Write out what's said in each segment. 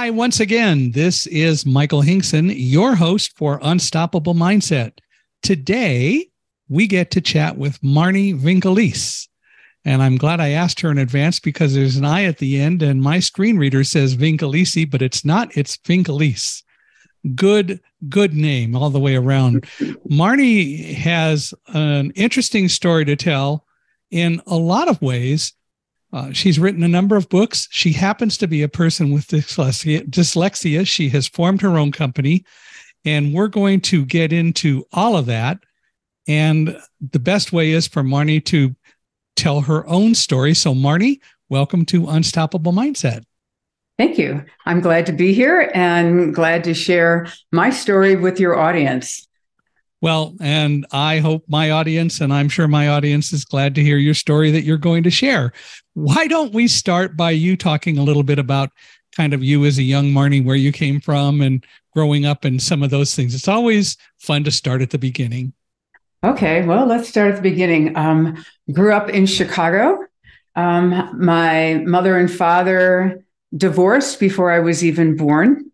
Hi, once again. This is Michael Hingson, your host for Unstoppable Mindset. Today, we get to chat with Marnie Vincolisi. And I'm glad I asked her in advance because there's an I at the end, and my screen reader says Vincolese, but it's not, it's Vincolisi. Good, good name all the way around. Marnie has an interesting story to tell in a lot of ways uh, she's written a number of books. She happens to be a person with dyslexia. dyslexia. She has formed her own company, and we're going to get into all of that. And the best way is for Marnie to tell her own story. So, Marnie, welcome to Unstoppable Mindset. Thank you. I'm glad to be here and glad to share my story with your audience. Well, and I hope my audience, and I'm sure my audience is glad to hear your story that you're going to share. Why don't we start by you talking a little bit about kind of you as a young Marnie, where you came from and growing up and some of those things? It's always fun to start at the beginning. Okay, well, let's start at the beginning. Um, grew up in Chicago. Um, my mother and father divorced before I was even born.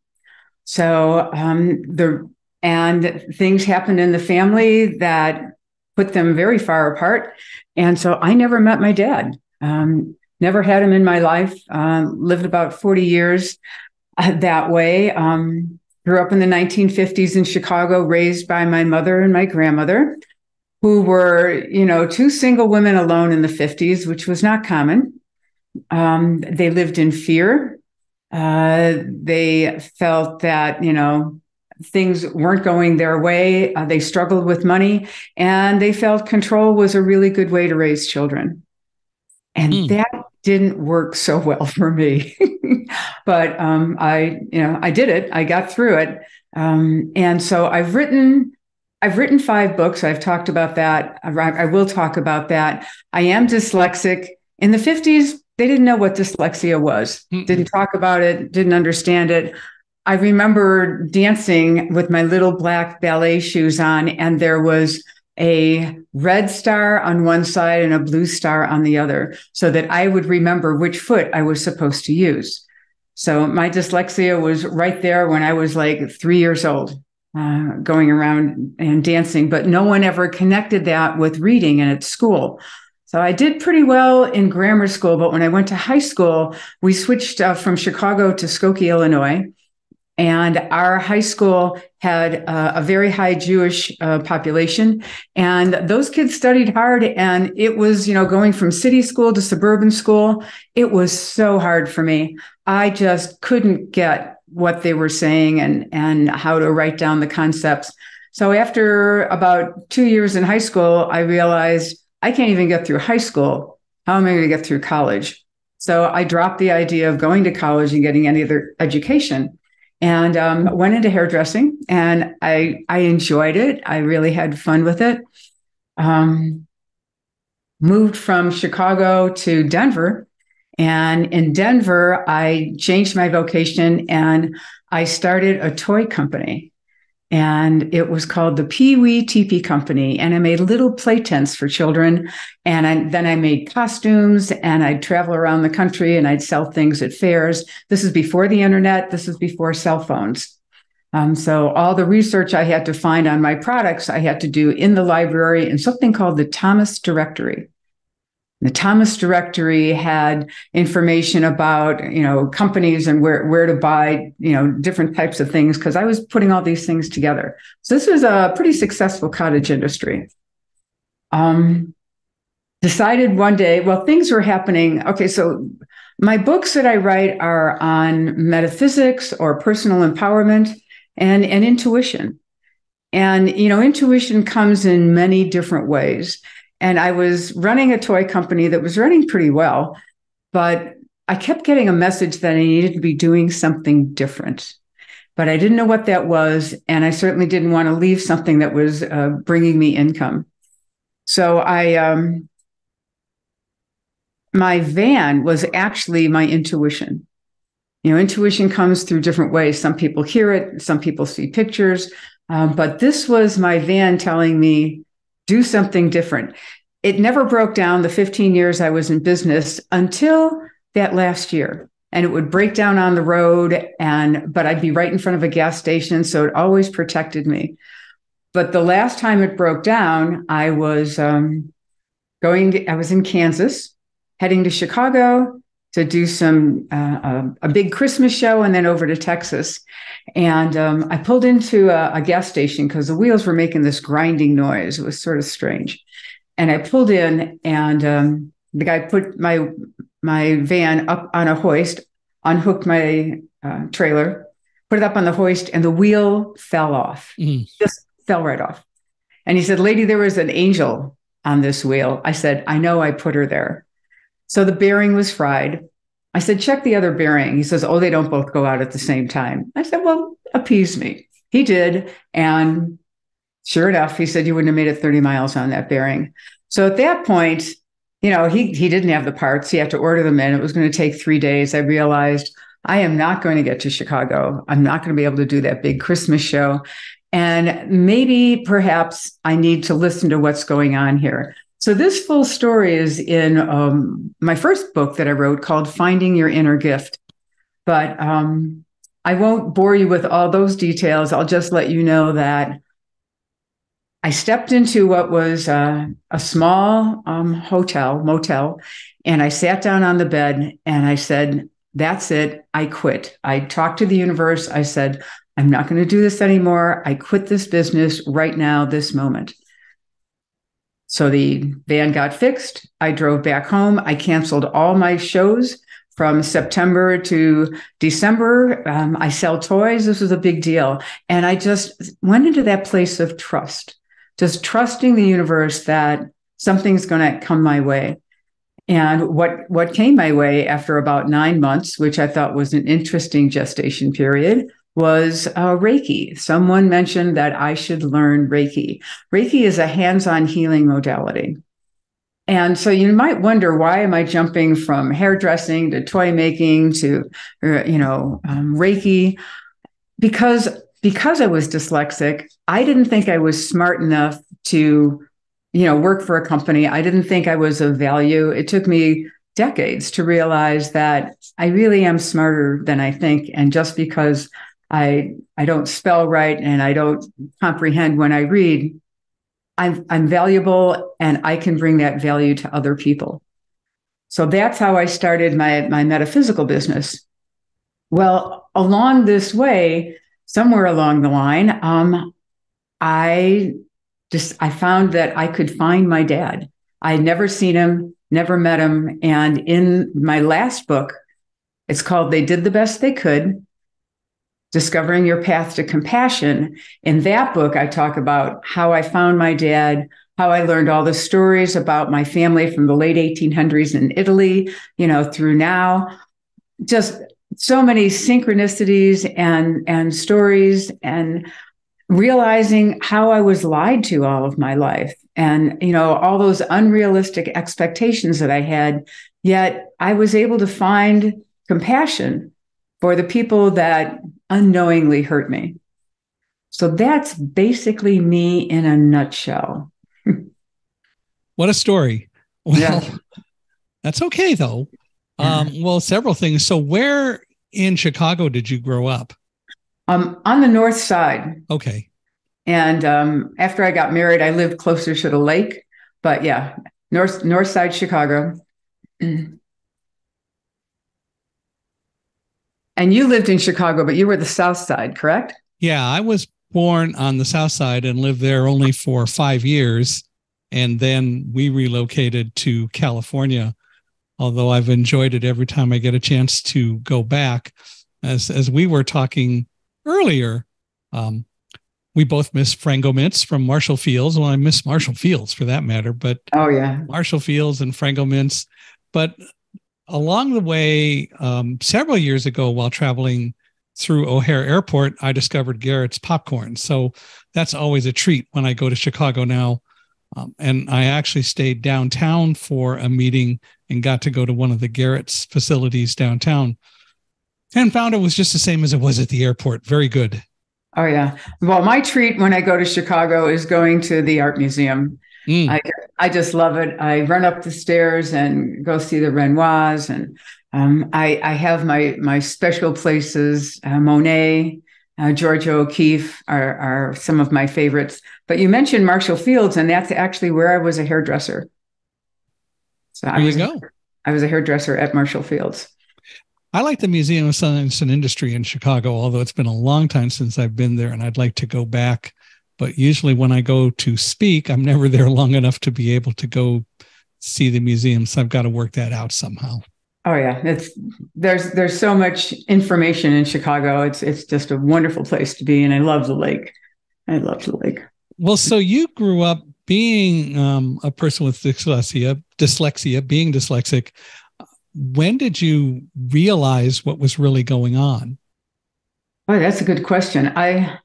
So um, the and things happened in the family that put them very far apart. And so I never met my dad. Um, never had him in my life. Uh, lived about 40 years uh, that way. Um, grew up in the 1950s in Chicago, raised by my mother and my grandmother, who were, you know, two single women alone in the 50s, which was not common. Um, they lived in fear. Uh, they felt that, you know, things weren't going their way. Uh, they struggled with money and they felt control was a really good way to raise children. And mm. that didn't work so well for me. but um, I, you know, I did it. I got through it. Um, and so I've written I've written five books. I've talked about that. I, I will talk about that. I am dyslexic. In the 50s, they didn't know what dyslexia was, mm didn't talk about it, didn't understand it. I remember dancing with my little black ballet shoes on, and there was a red star on one side and a blue star on the other, so that I would remember which foot I was supposed to use. So my dyslexia was right there when I was like three years old, uh, going around and dancing, but no one ever connected that with reading and at school. So I did pretty well in grammar school, but when I went to high school, we switched uh, from Chicago to Skokie, Illinois. And our high school had uh, a very high Jewish uh, population. And those kids studied hard. And it was, you know, going from city school to suburban school, it was so hard for me. I just couldn't get what they were saying and, and how to write down the concepts. So after about two years in high school, I realized I can't even get through high school. How am I going to get through college? So I dropped the idea of going to college and getting any other education and um, went into hairdressing and I, I enjoyed it. I really had fun with it. Um, moved from Chicago to Denver. And in Denver, I changed my vocation and I started a toy company and it was called the Pee Wee Teepee Company. And I made little play tents for children. And I, then I made costumes and I'd travel around the country and I'd sell things at fairs. This is before the internet, this is before cell phones. Um, so all the research I had to find on my products, I had to do in the library in something called the Thomas Directory. The Thomas directory had information about, you know, companies and where, where to buy, you know, different types of things because I was putting all these things together. So this was a pretty successful cottage industry. Um, decided one day, well, things were happening. Okay, so my books that I write are on metaphysics or personal empowerment and, and intuition. And, you know, intuition comes in many different ways. And I was running a toy company that was running pretty well, but I kept getting a message that I needed to be doing something different. But I didn't know what that was. And I certainly didn't want to leave something that was uh, bringing me income. So I, um, my van was actually my intuition. You know, intuition comes through different ways. Some people hear it, some people see pictures. Um, but this was my van telling me do something different. It never broke down the 15 years I was in business until that last year. and it would break down on the road and but I'd be right in front of a gas station so it always protected me. But the last time it broke down, I was um, going I was in Kansas heading to Chicago to do some uh, a, a, big Christmas show and then over to Texas. And um, I pulled into a, a gas station because the wheels were making this grinding noise. It was sort of strange. And I pulled in, and um, the guy put my my van up on a hoist, unhooked my uh, trailer, put it up on the hoist, and the wheel fell off. Mm. Just fell right off. And he said, "Lady, there was an angel on this wheel." I said, "I know. I put her there." So the bearing was fried. I said, check the other bearing. He says, oh, they don't both go out at the same time. I said, well, appease me. He did. And sure enough, he said, you wouldn't have made it 30 miles on that bearing. So at that point, you know, he, he didn't have the parts. He had to order them in. It was going to take three days. I realized I am not going to get to Chicago. I'm not going to be able to do that big Christmas show. And maybe perhaps I need to listen to what's going on here. So, this full story is in um, my first book that I wrote called Finding Your Inner Gift. But um, I won't bore you with all those details. I'll just let you know that I stepped into what was uh, a small um, hotel, motel, and I sat down on the bed and I said, That's it. I quit. I talked to the universe. I said, I'm not going to do this anymore. I quit this business right now, this moment. So the van got fixed. I drove back home. I canceled all my shows from September to December. Um, I sell toys. This was a big deal. And I just went into that place of trust, just trusting the universe that something's going to come my way. And what, what came my way after about nine months, which I thought was an interesting gestation period, was uh, Reiki. Someone mentioned that I should learn Reiki. Reiki is a hands on healing modality. And so you might wonder why am I jumping from hairdressing to toy making to, uh, you know, um, Reiki? Because because I was dyslexic, I didn't think I was smart enough to, you know, work for a company. I didn't think I was of value. It took me decades to realize that I really am smarter than I think. And just because I I don't spell right and I don't comprehend when I read. I'm I'm valuable and I can bring that value to other people. So that's how I started my my metaphysical business. Well, along this way, somewhere along the line, um, I just I found that I could find my dad. I had never seen him, never met him, and in my last book, it's called "They Did the Best They Could." Discovering Your Path to Compassion. In that book, I talk about how I found my dad, how I learned all the stories about my family from the late 1800s in Italy, you know, through now. Just so many synchronicities and and stories and realizing how I was lied to all of my life and you know all those unrealistic expectations that I had yet I was able to find compassion for the people that unknowingly hurt me. So that's basically me in a nutshell. what a story. Well, yeah. that's okay though. Um, well, several things. So, where in Chicago did you grow up? Um, on the north side. Okay. And um, after I got married, I lived closer to the lake. But yeah, north north side Chicago. And you lived in Chicago, but you were the South Side, correct? Yeah, I was born on the South Side and lived there only for five years. And then we relocated to California, although I've enjoyed it every time I get a chance to go back. As, as we were talking earlier, um, we both miss Frango Mints from Marshall Fields. Well, I miss Marshall Fields for that matter, but oh yeah, Marshall Fields and Frango Mints. But along the way, um, several years ago, while traveling through O'Hare Airport, I discovered Garrett's popcorn. So that's always a treat when I go to Chicago now. Um, and I actually stayed downtown for a meeting and got to go to one of the Garrett's facilities downtown and found it was just the same as it was at the airport. Very good. Oh, yeah. Well, my treat when I go to Chicago is going to the art museum. Mm. I, I just love it. I run up the stairs and go see the Renoirs and Um, I, I have my my special places. Uh, Monet, uh, Georgia O'Keeffe are, are some of my favorites. But you mentioned Marshall Fields, and that's actually where I was a hairdresser. So there I was, you go. I was a hairdresser at Marshall Fields. I like the Museum of Science and Industry in Chicago, although it's been a long time since I've been there and I'd like to go back. But usually when I go to speak, I'm never there long enough to be able to go see the museum. So I've got to work that out somehow. Oh yeah, it's there's there's so much information in Chicago. It's it's just a wonderful place to be, and I love the lake. I love the lake. Well, so you grew up being um, a person with dyslexia, dyslexia, being dyslexic. When did you realize what was really going on? Oh, that's a good question. I,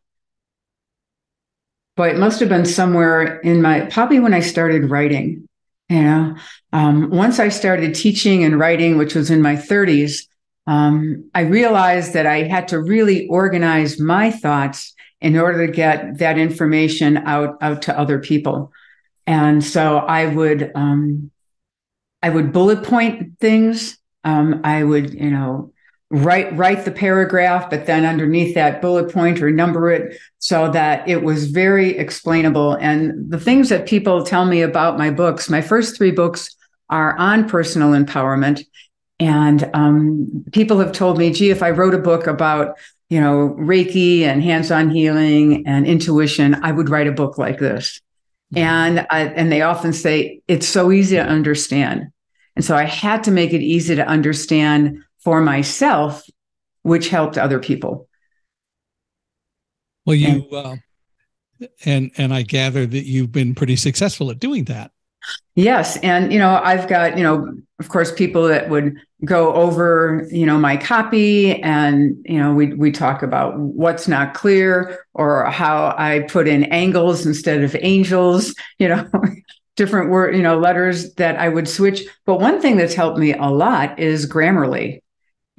but it must have been somewhere in my probably when I started writing. You know, um, once I started teaching and writing, which was in my 30s, um, I realized that I had to really organize my thoughts in order to get that information out out to other people. And so I would um, I would bullet point things. Um, I would, you know, write write the paragraph, but then underneath that bullet point or number it so that it was very explainable. And the things that people tell me about my books, my first three books are on personal empowerment. And um, people have told me, gee, if I wrote a book about, you know, Reiki and hands-on healing and intuition, I would write a book like this. Mm-hmm. And I, and they often say it's so easy to understand. And so I had to make it easy to understand for myself, which helped other people. Well, you and, uh, and and I gather that you've been pretty successful at doing that. Yes, and you know I've got you know of course people that would go over you know my copy and you know we we talk about what's not clear or how I put in angles instead of angels you know different word you know letters that I would switch but one thing that's helped me a lot is Grammarly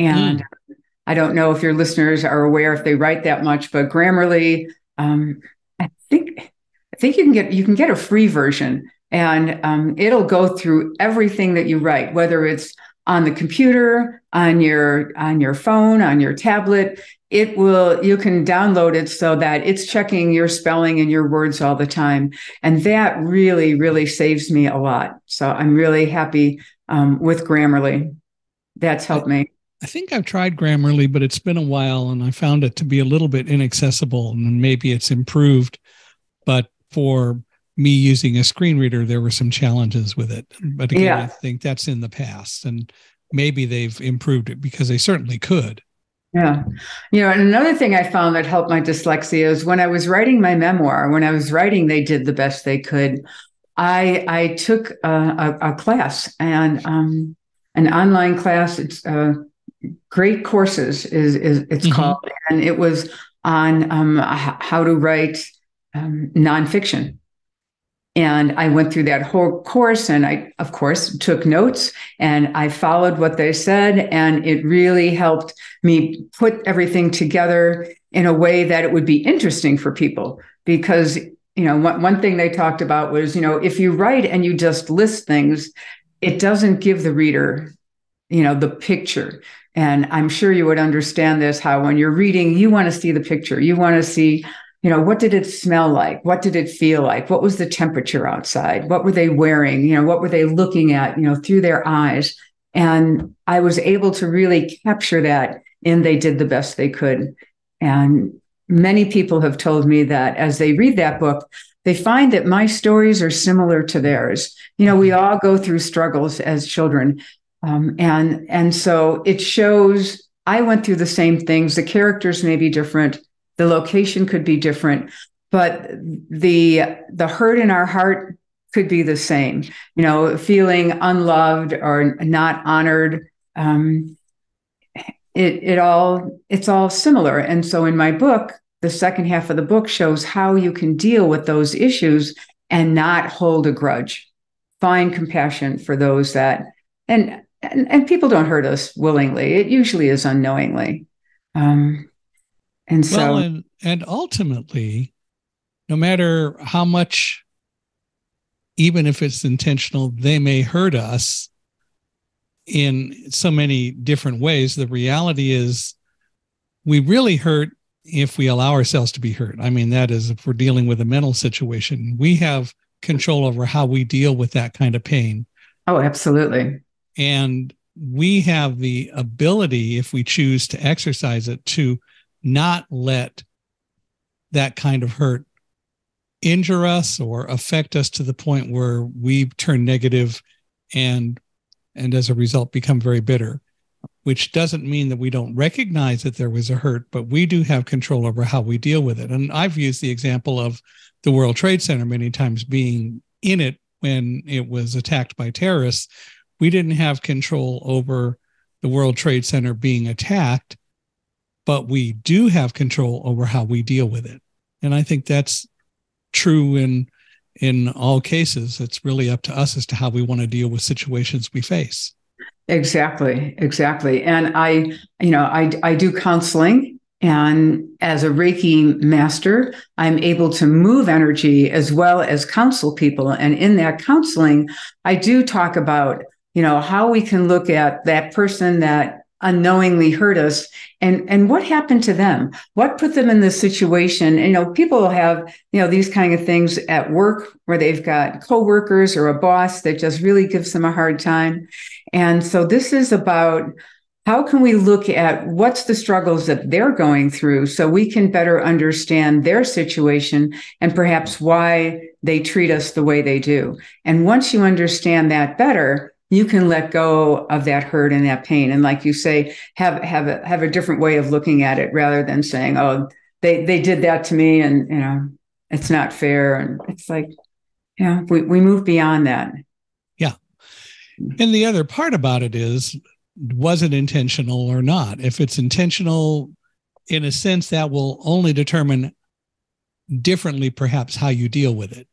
and mm. I don't know if your listeners are aware if they write that much, but Grammarly, um, I think I think you can get you can get a free version, and um, it'll go through everything that you write, whether it's on the computer, on your on your phone, on your tablet. It will you can download it so that it's checking your spelling and your words all the time, and that really really saves me a lot. So I'm really happy um, with Grammarly. That's helped me. I think I've tried Grammarly, but it's been a while and I found it to be a little bit inaccessible and maybe it's improved. But for me using a screen reader, there were some challenges with it. But again, yeah. I think that's in the past and maybe they've improved it because they certainly could. Yeah. You know, and another thing I found that helped my dyslexia is when I was writing my memoir, when I was writing, they did the best they could. I I took a, a, a class and um, an online class. It's uh, great courses is, is it's mm-hmm. called. And it was on um, how to write um, nonfiction. And i went through that whole course and i of course took notes and i followed what they said. And it really helped me put everything together in a way that it would be interesting for people. Because you know one, one thing they talked about was you know if you write and you just list things it doesn't give the reader you know the picture and I'm sure you would understand this how when you're reading, you want to see the picture. You want to see, you know, what did it smell like? What did it feel like? What was the temperature outside? What were they wearing? You know, what were they looking at, you know, through their eyes? And I was able to really capture that and they did the best they could. And many people have told me that as they read that book, they find that my stories are similar to theirs. You know, we mm-hmm. all go through struggles as children. Um, and and so it shows I went through the same things. The characters may be different, the location could be different, but the the hurt in our heart could be the same. You know, feeling unloved or not honored. Um, it it all it's all similar. And so in my book, the second half of the book shows how you can deal with those issues and not hold a grudge. Find compassion for those that and and, and people don't hurt us willingly. It usually is unknowingly. Um, and so, well, and, and ultimately, no matter how much, even if it's intentional, they may hurt us. in so many different ways. The reality is, we really hurt if we allow ourselves to be hurt. I mean, that is if we're dealing with a mental situation, we have control over how we deal with that kind of pain. Oh, absolutely. And we have the ability, if we choose to exercise it, to not let that kind of hurt injure us or affect us to the point where we turn negative and and as a result become very bitter which doesn't mean that we don't recognize that there was a hurt but we do have control over how we deal with it. And i've used the example of the world trade center many times being in it when it was attacked by terrorists we didn't have control over the world trade center being attacked but we do have control over how we deal with it and i think that's true in in all cases. It's really up to us as to how we want to deal with situations we face. Exactly, exactly. And I, you know, I I do counseling and as a Reiki master, I'm able to move energy as well as counsel people. And in that counseling, I do talk about, you know, how we can look at that person that unknowingly hurt us and and what happened to them? What put them in this situation? And, you know people have you know these kind of things at work where they've got coworkers or a boss that just really gives them a hard time. And so this is about how can we look at what's the struggles that they're going through so we can better understand their situation and perhaps why they treat us the way they do. And once you understand that better you can let go of that hurt and that pain. And like you say have have a have a different way of looking at it rather than saying oh they they did that to me and you know it's not fair. And it's like yeah we, we move beyond that. Yeah. And the other part about it is was it intentional or not? If it's intentional in a sense that will only determine differently perhaps how you deal with it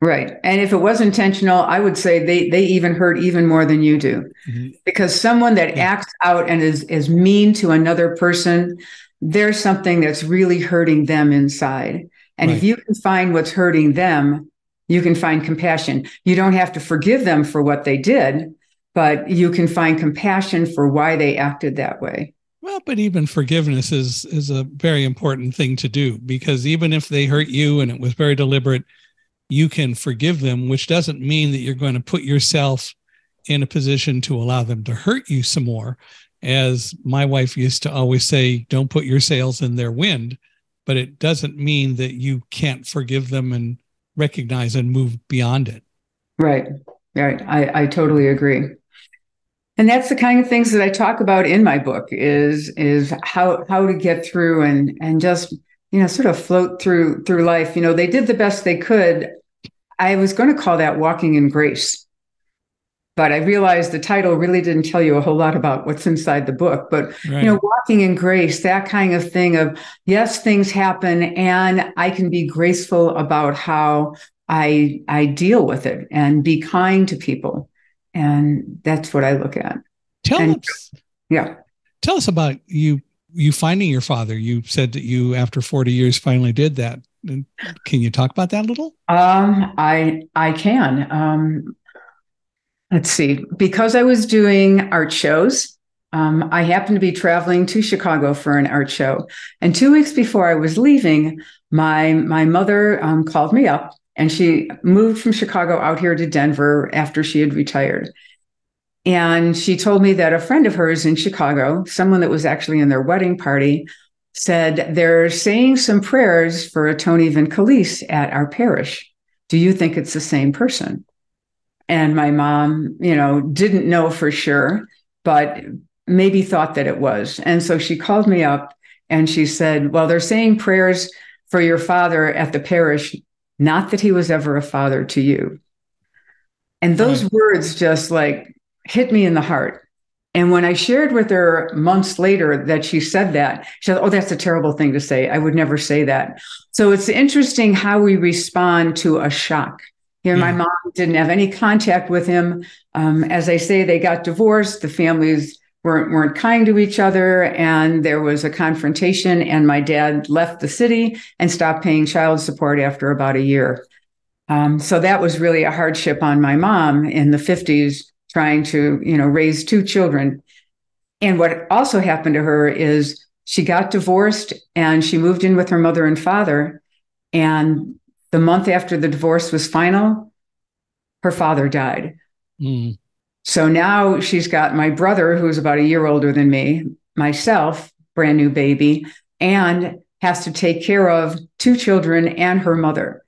Right. And if it was intentional, I would say they they even hurt even more than you do. Mm-hmm. Because someone that yeah. acts out and is is mean to another person, there's something that's really hurting them inside. And right. if you can find what's hurting them, you can find compassion. You don't have to forgive them for what they did, but you can find compassion for why they acted that way. Well, but even forgiveness is is a very important thing to do because even if they hurt you and it was very deliberate, you can forgive them, which doesn't mean that you're going to put yourself in a position to allow them to hurt you some more. As my wife used to always say, don't put your sails in their wind. But it doesn't mean that you can't forgive them and recognize and move beyond it. Right. Right. I, I totally agree. And that's the kind of things that I talk about in my book is is how how to get through and and just you know sort of float through through life. You know they did the best they could. I was going to call that walking in grace. But i realized the title really didn't tell you a whole lot about what's inside the book. But right. you know walking in grace that kind of thing of yes things happen and i can be graceful about how i i deal with it and be kind to people. And that's what i look at. Tell and, us. yeah. Tell us about you you finding your father. You said that you, after 40 years, finally did that. Can you talk about that a little? Um, I I can. Um, let's see. Because I was doing art shows, um, I happened to be traveling to Chicago for an art show. And two weeks before I was leaving, my my mother um, called me up, and she moved from Chicago out here to Denver after she had retired. And she told me that a friend of hers in Chicago, someone that was actually in their wedding party, said they're saying some prayers for a Tony Vincolisi at our parish. Do you think it's the same person? And my mom, you know, didn't know for sure, but maybe thought that it was. And so she called me up and she said, Well, they're saying prayers for your father at the parish, not that he was ever a father to you. And those right. words just like hit me in the heart. And when I shared with her months later that she said that, she said, Oh, that's a terrible thing to say. I would never say that. So it's interesting how we respond to a shock. Here, my mom didn't have any contact with him. Um, as I say, they got divorced. The families weren't weren't kind to each other, and there was a confrontation. And my dad left the city and stopped paying child support after about a year. Um, so that was really a hardship on my mom in the 50s trying to, you know, raise two children. And what also happened to her is she got divorced and she moved in with her mother and father. And the month after the divorce was final, her father died. Mm. So now she's got my brother, who's about a year older than me, myself, brand new baby, and has to take care of two children and her mother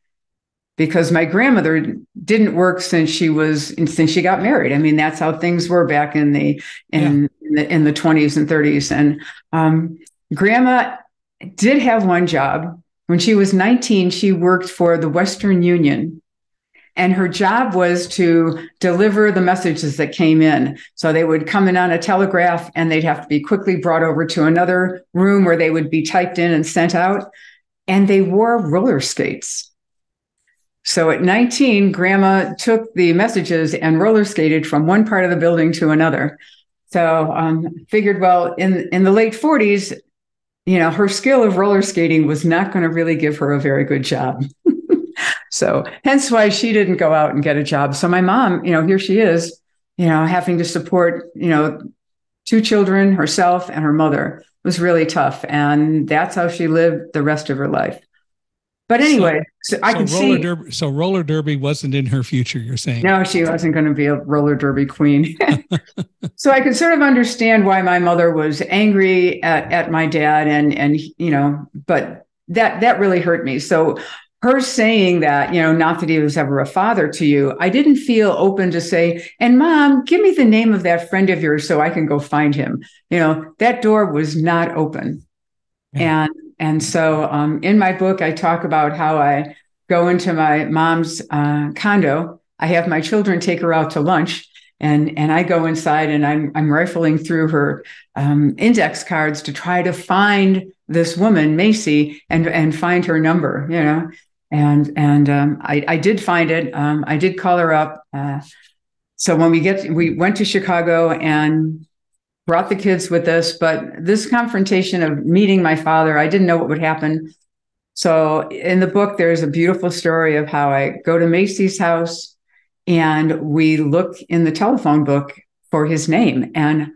because my grandmother didn't work since she was since she got married. I mean, that's how things were back in the in, yeah. in the in the 20s and 30s. And um, grandma did have one job. When she was 19, she worked for the Western Union. And her job was to deliver the messages that came in. So they would come in on a telegraph and they'd have to be quickly brought over to another room where they would be typed in and sent out. And they wore roller skates. So at 19, grandma took the messages and roller skated from one part of the building to another. So um, figured, well, in in the late 40s, you know, her skill of roller skating was not going to really give her a very good job. so hence why she didn't go out and get a job. So my mom, you know, here she is, you know, having to support, you know, two children, herself and her mother it was really tough. And that's how she lived the rest of her life. But anyway, so, so I so can see. Derby, so roller derby wasn't in her future. You're saying no, she wasn't going to be a roller derby queen. so I can sort of understand why my mother was angry at, at my dad, and and you know, but that that really hurt me. So her saying that, you know, not that he was ever a father to you, I didn't feel open to say, and mom, give me the name of that friend of yours so I can go find him. You know, that door was not open. Yeah. And and so um, in my book, I talk about how I go into my mom's uh, condo. I have my children take her out to lunch, and and I go inside and I'm I'm rifling through her um, index cards to try to find this woman Macy and and find her number. You know, and and um, I I did find it. Um, I did call her up. Uh, so when we get we went to Chicago and brought the kids with us. But this confrontation of meeting my father, I didn't know what would happen. So in the book, there's a beautiful story of how I go to Macy's house and we look in the telephone book for his name and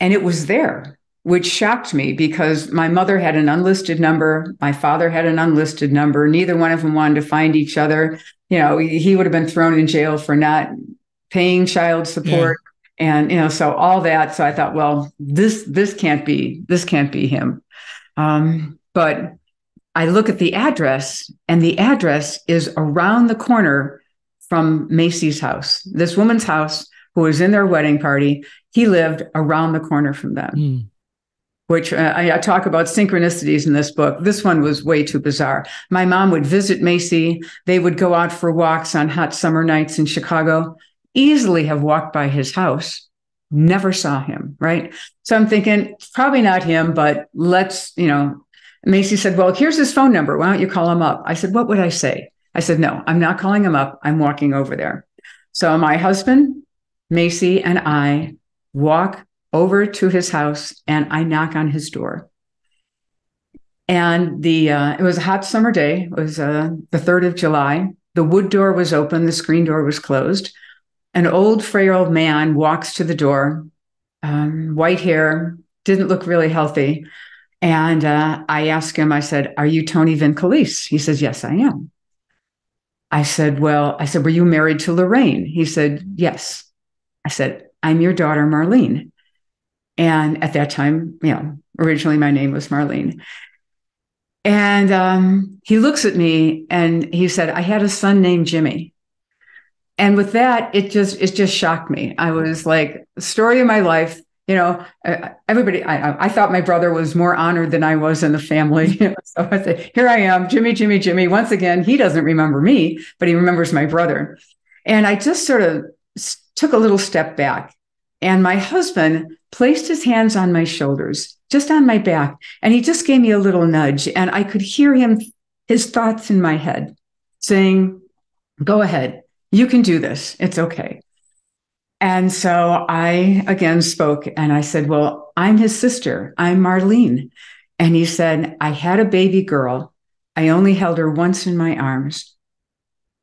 and it was there which shocked me because my mother had an unlisted number my father had an unlisted number neither one of them wanted to find each other you know he would have been thrown in jail for not paying child support and you know so all that so i thought well this this can't be this can't be him. Um, but i look at the address and the address is around the corner from macy's house. This woman's house who was in their wedding party he lived around the corner from them. Mm. which uh, I, I talk about synchronicities in this book. This one was way too bizarre. My mom would visit macy. They would go out for walks on hot summer nights in chicago easily have walked by his house, never saw him, right? So I'm thinking, probably not him, but let's, you know, Macy said, Well, here's his phone number. Why don't you call him up? I said, What would I say? I said, No, I'm not calling him up. I'm walking over there. So my husband, Macy, and I walk over to his house and I knock on his door. And the uh, it was a hot summer day. It was uh, the 3rd of July. The wood door was open, the screen door was closed an old, frail man walks to the door, um, white hair, didn't look really healthy. And uh, I asked him, I said, Are you Tony Vincolisi? He says, Yes, I am. I said, Well, I said, Were you married to Lorraine? He said, Yes. I said, I'm your daughter, Marlene. And at that time, you know, originally my name was Marlene. And um, he looks at me and he said, I had a son named Jimmy and with that it just it just shocked me. I was like story of my life you know everybody I, I thought my brother was more honored than i was in the family. So i said here i am jimmy jimmy jimmy. Once again he doesn't remember me but he remembers my brother. And i just sort of took a little step back. And my husband placed his hands on my shoulders just on my back and he just gave me a little nudge and i could hear him his thoughts in my head saying go ahead you can do this. It's okay. And so I again spoke and I said, Well, I'm his sister. I'm Marlene. And he said, I had a baby girl. I only held her once in my arms.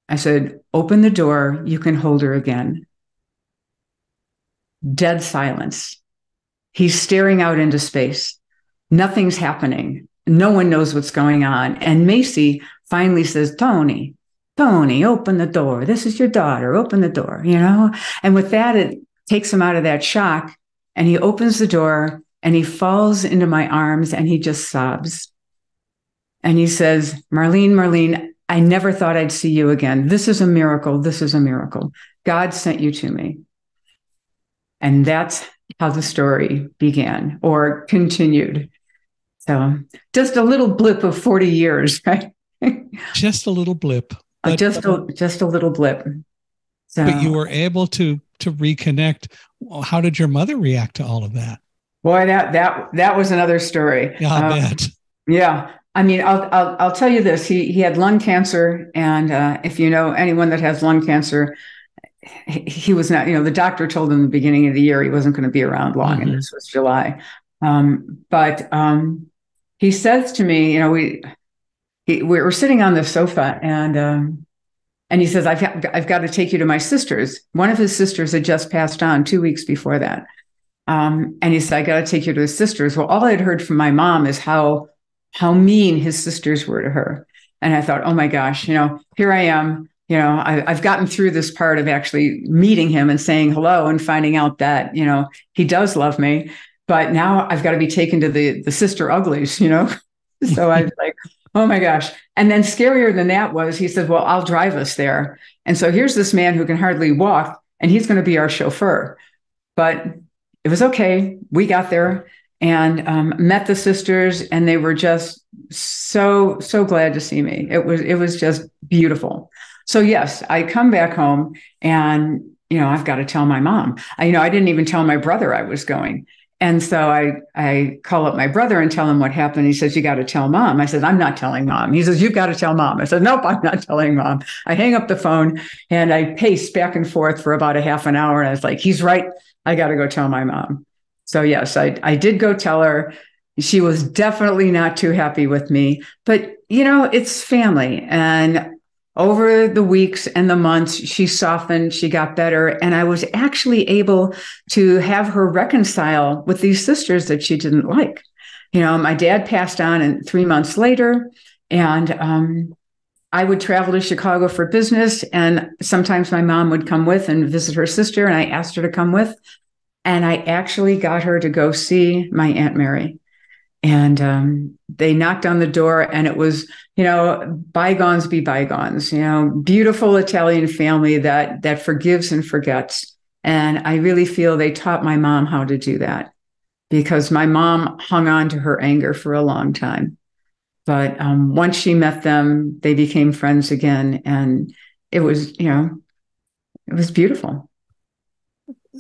I said, Open the door. You can hold her again. dead silence. He's staring out into space. Nothing's happening. No one knows what's going on. And Macy finally says, Tony, Tony, open the door. This is your daughter. Open the door, you know? And with that, it takes him out of that shock. And he opens the door and he falls into my arms and he just sobs. And he says, Marlene, Marlene, I never thought I'd see you again. This is a miracle. This is a miracle. God sent you to me. And that's how the story began or continued. So just a little blip of 40 years, right? just a little blip. But, just a just a little blip. So, but you were able to to reconnect. How did your mother react to all of that? Boy, that that that was another story. Yeah, I um, bet. Yeah, I mean, I'll, I'll, I'll tell you this. He he had lung cancer, and uh, if you know anyone that has lung cancer, he, he, was not. You know, the doctor told him the beginning of the year he wasn't going to be around long, mm-hmm. and this was July. Um, but um, he says to me, you know, we he, we were sitting on the sofa, and um, and he says, I've I've got to take you to my sister's. One of his sisters had just passed on two weeks before that. Um, and he said, I got to take you to his sisters. Well, all I'd heard from my mom is how how mean his sisters were to her. And I thought, oh my gosh, you know, here I am. You know, I, have gotten through this part of actually meeting him and saying hello and finding out that, you know, he does love me. But now I've got to be taken to the the sister uglies, you know. so I was like, oh my gosh. And then scarier than that was he said, Well, I'll drive us there. And so here's this man who can hardly walk, and he's going to be our chauffeur. But it was okay. We got there and um, met the sisters and they were just so so glad to see me it was it was just beautiful so yes i come back home and you know i've got to tell my mom I, you know i didn't even tell my brother i was going and so i i call up my brother and tell him what happened. He says you got to tell mom. I said i'm not telling mom. He says you've got to tell mom. I said nope i'm not telling mom. I hang up the phone and i pace back and forth for about a half an hour. And i was like he's right. I got to go tell my mom. So yes, I I did go tell her. She was definitely not too happy with me, but you know, it's family. And over the weeks and the months, she softened, she got better. And I was actually able to have her reconcile with these sisters that she didn't like. You know, my dad passed on and three months later, and um, I would travel to Chicago for business. And sometimes my mom would come with and visit her sister, and I asked her to come with. And I actually got her to go see my Aunt Mary. And um, they knocked on the door, and it was, you know, bygones be bygones, you know, beautiful Italian family that that forgives and forgets. And I really feel they taught my mom how to do that because my mom hung on to her anger for a long time. But um, once she met them, they became friends again. And it was, you know, it was beautiful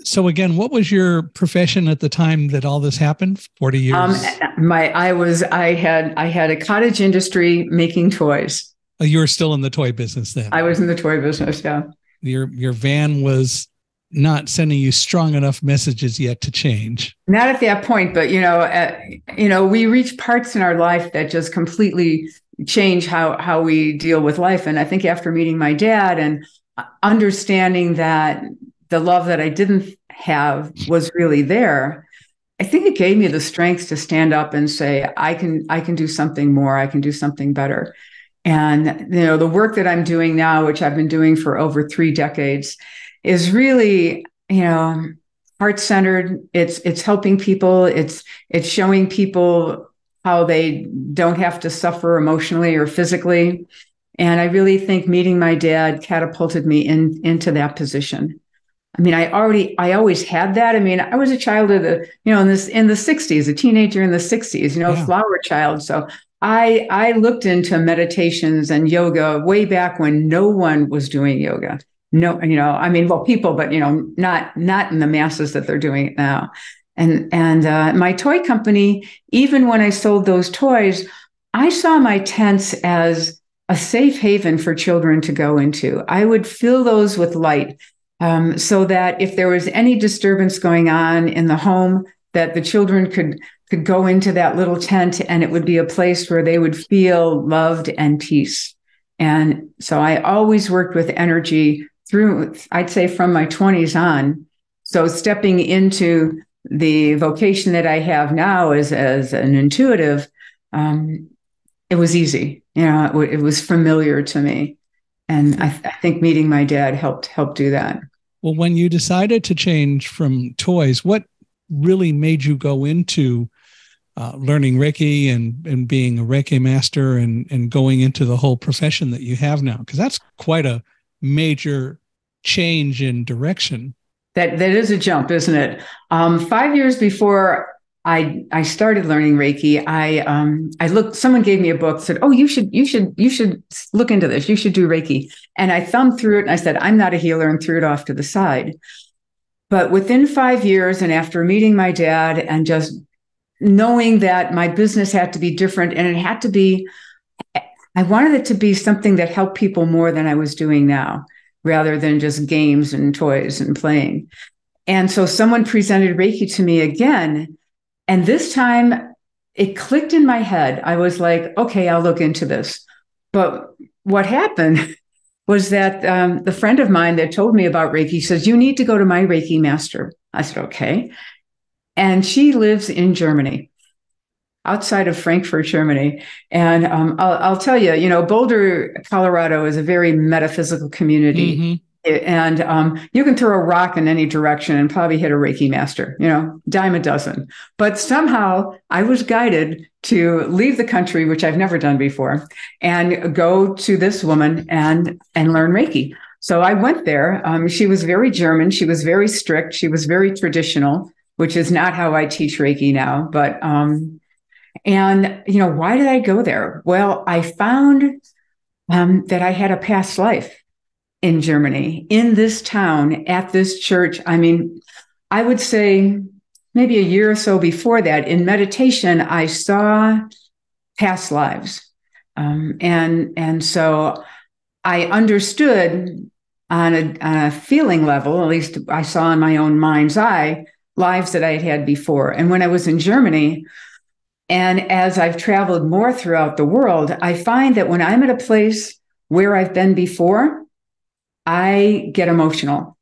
so again, what was your profession at the time that all this happened? Forty years. Um, my I was I had I had a cottage industry making toys. Oh, you were still in the toy business then. I was in the toy business. Yeah. Your your van was not sending you strong enough messages yet to change. Not at that point, but you know, uh, you know, we reach parts in our life that just completely change how how we deal with life. And I think after meeting my dad and understanding that the love that I didn't have was really there. I think it gave me the strength to stand up and say, I can, I can do something more. I can do something better. And you know, the work that I'm doing now, which I've been doing for over three decades, is really, you know, heart centered. It's it's helping people. It's it's showing people how they don't have to suffer emotionally or physically. And I really think meeting my dad catapulted me in into that position. I mean, I already, I always had that. I mean, I was a child of the, you know, in this in the '60s, a teenager in the '60s, you know, yeah. flower child. So I I looked into meditations and yoga way back when no one was doing yoga. No, you know, I mean, well, people, but you know, not not in the masses that they're doing it now. And and uh, my toy company, even when I sold those toys, I saw my tents as a safe haven for children to go into. I would fill those with light um, so that if there was any disturbance going on in the home, that the children could could go into that little tent and it would be a place where they would feel loved and peace. And so I always worked with energy through, I'd say from my 20s on. So stepping into the vocation that I have now as as an intuitive, um, it was easy. You know, it, it was familiar to me, and I, th- I think meeting my dad helped help do that. Well, when you decided to change from toys, what really made you go into uh, learning Reiki and and being a Reiki master and and going into the whole profession that you have now? Because that's quite a major change in direction. That that is a jump, isn't it? Um, five years before I I started learning Reiki, I um I looked. Someone gave me a book. Said, "Oh, you should you should you should look into this. You should do Reiki." And I thumbed through it and I said, "I'm not a healer," and threw it off to the side. But within five years, and after meeting my dad and just knowing that my business had to be different and it had to be, I wanted it to be something that helped people more than I was doing now, rather than just games and toys and playing. And so someone presented Reiki to me again. And this time it clicked in my head. I was like, okay, I'll look into this. But what happened was that um, the friend of mine that told me about Reiki says, You need to go to my Reiki master. I said, Okay. And she lives in Germany, outside of Frankfurt, Germany. And um, I'll, I'll, tell you, you know, Boulder, Colorado is a very metaphysical community. Mm-hmm and um, you can throw a rock in any direction and probably hit a Reiki master, you know, dime a dozen. But somehow I was guided to leave the country, which I've never done before, and go to this woman and and learn Reiki. So I went there. Um, she was very German. She was very strict. She was very traditional, which is not how I teach Reiki now. But um, and you know, why did I go there? Well, I found um, that I had a past life in Germany, in this town, at this church. I mean, I would say maybe a year or so before that, in meditation, I saw past lives. Um, and, and so I understood on a, on a feeling level, at least I saw in my own mind's eye, lives that I had had before. And when I was in Germany, and as I've traveled more throughout the world, I find that when I'm at a place where I've been before, I get emotional.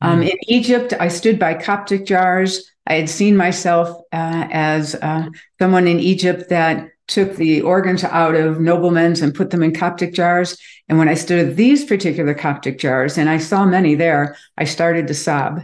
Um, mm. in Egypt, I stood by Coptic jars. I had seen myself uh, as uh, someone in Egypt that took the organs out of noblemen's and put them in Coptic jars. And when I stood at these particular Coptic jars, and I saw many there, I started to sob.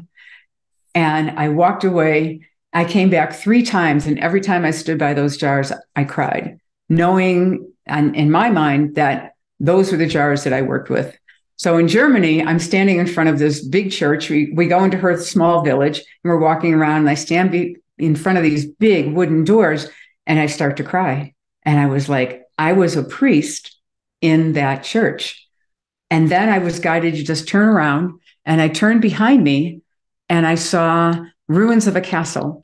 And I walked away. I came back three times, and every time I stood by those jars, I cried, knowing and in my mind that those were the jars that I worked with. So in Germany, I'm standing in front of this big church. We, we go into her small village and we're walking around and I stand be, in front of these big wooden doors and I start to cry. And I was like, I was a priest in that church. And then I was guided to just turn around and I turned behind me and I saw ruins of a castle.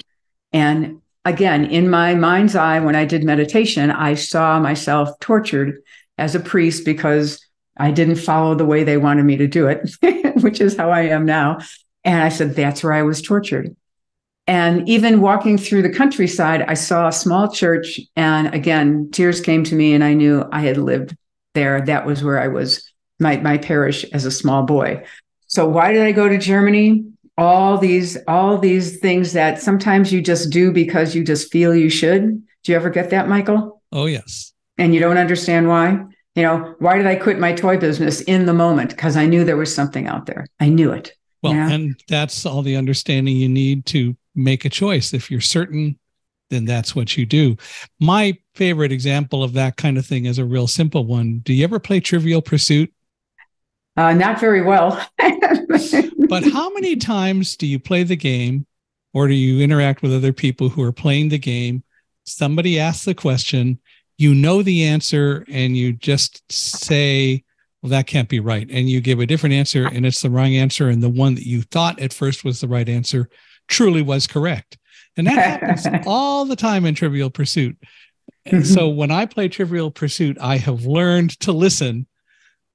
And again, in my mind's eye, when I did meditation, I saw myself tortured as a priest because I didn't follow the way they wanted me to do it, which is how I am now. And I said, that's where I was tortured. And even walking through the countryside, I saw a small church. And again, tears came to me, and I knew I had lived there. That was where I was, my, my parish as a small boy. So why did I go to Germany? All these, all these things that sometimes you just do because you just feel you should. Do you ever get that, Michael? Oh, yes. And you don't understand why? You know, why did I quit my toy business in the moment? Because I knew there was something out there. I knew it. Well, and that's all the understanding you need to make a choice. If you're certain, then that's what you do. My favorite example of that kind of thing is a real simple one. Do you ever play Trivial Pursuit? Uh, not very well. but how many times do you play the game or do you interact with other people who are playing the game? Somebody asks the question you know the answer and you just say, well, that can't be right. And you give a different answer and it's the wrong answer. And the one that you thought at first was the right answer truly was correct. And that happens all the time in Trivial Pursuit. Mm-hmm. So when I play Trivial Pursuit, I have learned to listen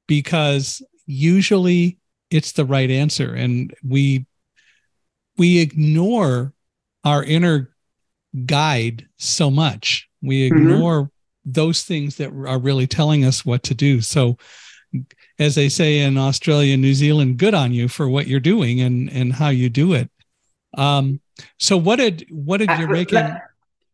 because usually it's the right answer. And we we ignore our inner guide so much. We mm-hmm. ignore mm-hmm those things that are really telling us what to do. So, as they say in Australia and New Zealand, good on you for what you're doing and and how you do it. Um, so what did what did you Reiki? Let,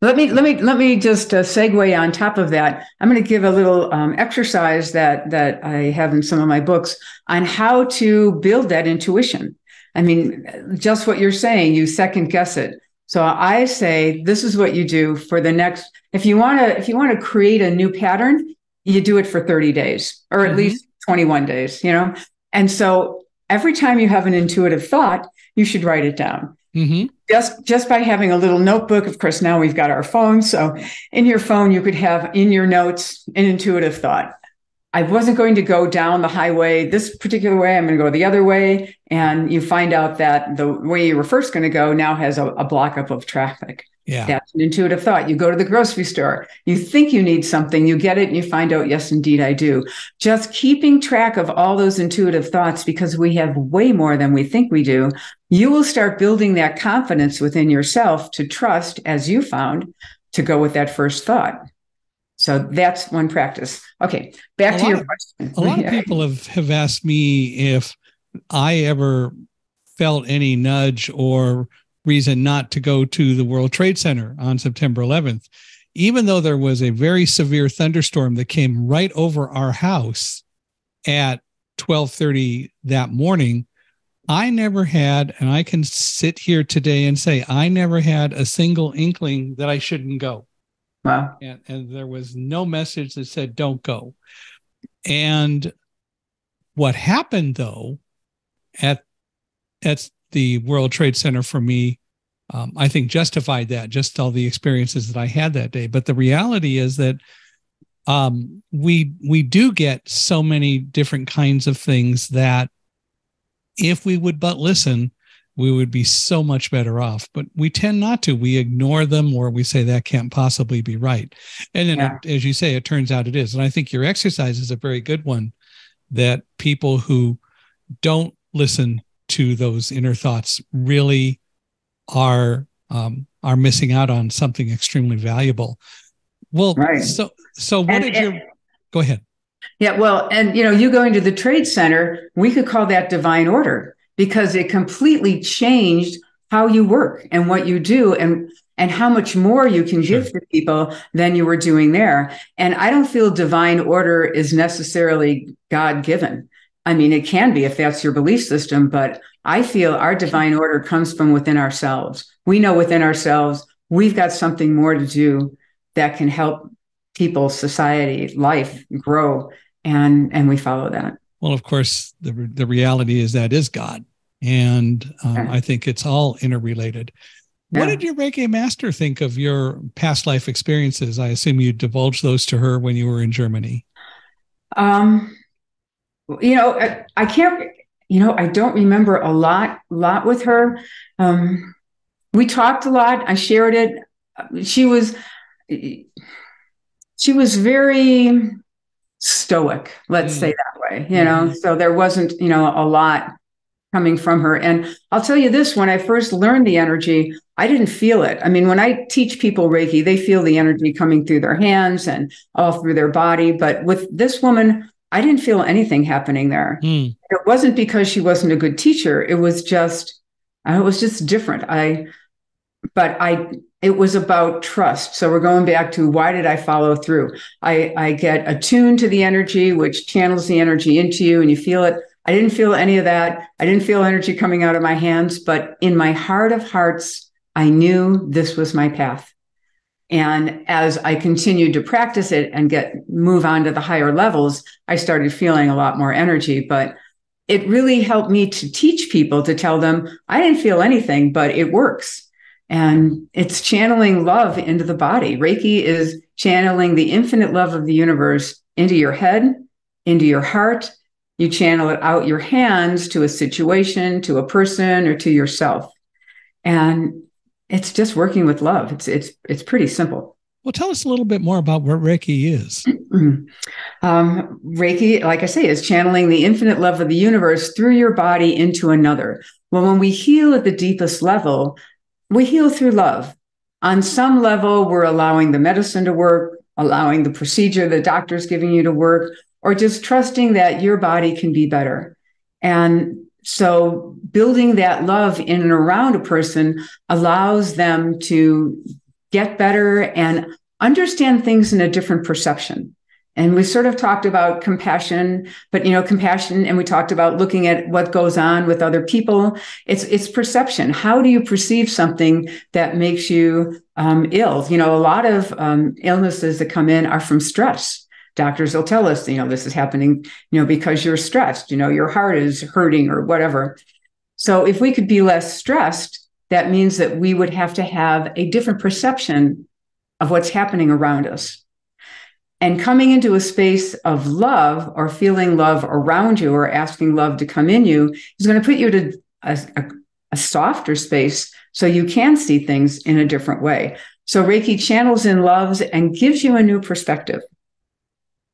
let me let me let me just uh, segue on top of that. I'm going to give a little um, exercise that that I have in some of my books on how to build that intuition. I mean, just what you're saying, you second guess it. So I say this is what you do for the next. If you want to, if you want to create a new pattern, you do it for 30 days or at mm-hmm. least 21 days. You know, and so every time you have an intuitive thought, you should write it down. Mm-hmm. Just just by having a little notebook. Of course, now we've got our phones. So in your phone, you could have in your notes an intuitive thought. I wasn't going to go down the highway this particular way. I'm going to go the other way. And you find out that the way you were first going to go now has a, a block up of traffic. Yeah. That's an intuitive thought. You go to the grocery store, you think you need something, you get it, and you find out, yes, indeed, I do. Just keeping track of all those intuitive thoughts because we have way more than we think we do. You will start building that confidence within yourself to trust, as you found, to go with that first thought. So that's one practice. Okay, back a to your of, question. A lot of people have, have asked me if I ever felt any nudge or reason not to go to the World Trade Center on September 11th, even though there was a very severe thunderstorm that came right over our house at 12:30 that morning. I never had, and I can sit here today and say, I never had a single inkling that I shouldn't go. Wow. And, and there was no message that said, don't go. And what happened though at at the World Trade Center for me, um, I think justified that, just all the experiences that I had that day. But the reality is that um, we we do get so many different kinds of things that if we would but listen, we would be so much better off. But we tend not to. We ignore them or we say that can't possibly be right. And then, yeah. as you say, it turns out it is. And I think your exercise is a very good one that people who don't listen to those inner thoughts really are um, are missing out on something extremely valuable. Well, right. so so what and, did you go ahead? Yeah, well, and you know, you going to the trade center, we could call that divine order because it completely changed how you work and what you do and and how much more you can sure. give to people than you were doing there. And I don't feel divine order is necessarily God given. I mean, it can be if that's your belief system, but I feel our divine order comes from within ourselves. We know within ourselves we've got something more to do that can help people, society, life grow, and and we follow that. Well, of course, the the reality is that is God, and um, yeah. I think it's all interrelated. Yeah. What did your Reiki master think of your past life experiences? I assume you divulged those to her when you were in Germany. Um, you know, I, I can't you know, I don't remember a lot, lot with her. Um, we talked a lot. I shared it. She was, she was very stoic. Let's mm. say that way. You know, mm. so there wasn't, you know, a lot coming from her. And I'll tell you this: when I first learned the energy, I didn't feel it. I mean, when I teach people Reiki, they feel the energy coming through their hands and all through their body. But with this woman, I didn't feel anything happening there. Mm. It wasn't because she wasn't a good teacher. It was just, it was just different. I, but I, it was about trust. So we're going back to why did I follow through? I, I get attuned to the energy, which channels the energy into you and you feel it. I didn't feel any of that. I didn't feel energy coming out of my hands, but in my heart of hearts, I knew this was my path. And as I continued to practice it and get move on to the higher levels, I started feeling a lot more energy. But it really helped me to teach people to tell them I didn't feel anything, but it works. And it's channeling love into the body. Reiki is channeling the infinite love of the universe into your head, into your heart. You channel it out your hands to a situation, to a person, or to yourself. And it's just working with love. It's it's it's pretty simple. Well, tell us a little bit more about what Reiki is. um, Reiki, like I say, is channeling the infinite love of the universe through your body into another. Well, when we heal at the deepest level, we heal through love. On some level, we're allowing the medicine to work, allowing the procedure the doctor's giving you to work, or just trusting that your body can be better. And so building that love in and around a person allows them to get better and understand things in a different perception. And we sort of talked about compassion, but you know, compassion, and we talked about looking at what goes on with other people. It's it's perception. How do you perceive something that makes you um, ill? You know, a lot of um, illnesses that come in are from stress. Doctors will tell us, you know, this is happening, you know, because you're stressed. You know, your heart is hurting or whatever. So if we could be less stressed, that means that we would have to have a different perception of what's happening around us. And coming into a space of love or feeling love around you or asking love to come in you is going to put you to a, a, a softer space so you can see things in a different way. So Reiki channels in loves and gives you a new perspective.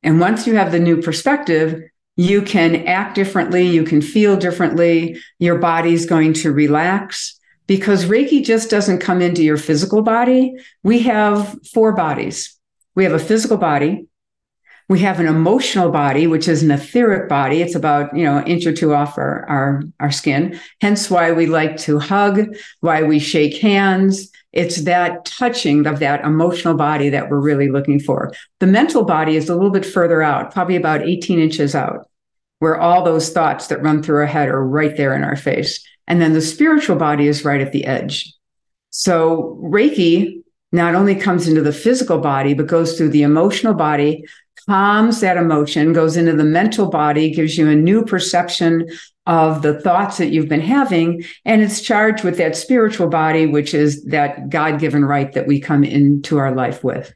And once you have the new perspective, you can act differently, you can feel differently, your body's going to relax because Reiki just doesn't come into your physical body. We have four bodies we have a physical body. We have an emotional body, which is an etheric body. It's about, you know, an inch or two off our, our, our skin. Hence why we like to hug, why we shake hands. It's that touching of that emotional body that we're really looking for. The mental body is a little bit further out, probably about 18 inches out, where all those thoughts that run through our head are right there in our face. And then the spiritual body is right at the edge. So Reiki not only comes into the physical body, but goes through the emotional body, calms that emotion, goes into the mental body, gives you a new perception of the thoughts that you've been having. And it's charged with that spiritual body, which is that God given right that we come into our life with.